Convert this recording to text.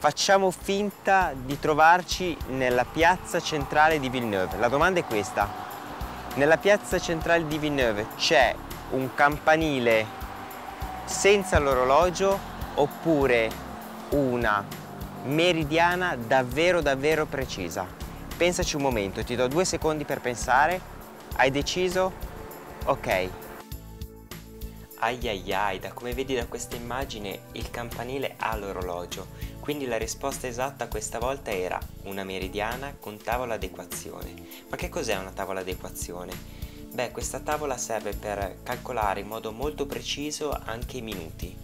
Facciamo finta di trovarci nella piazza centrale di Villeneuve. La domanda è questa. Nella piazza centrale di Villeneuve c'è un campanile senza l'orologio oppure una meridiana davvero davvero precisa? Pensaci un momento, ti do due secondi per pensare. Hai deciso? Ok. Ai ai ai, da come vedi da questa immagine il campanile ha l'orologio, quindi la risposta esatta questa volta era una meridiana con tavola d'equazione. Ma che cos'è una tavola d'equazione? Beh, questa tavola serve per calcolare in modo molto preciso anche i minuti.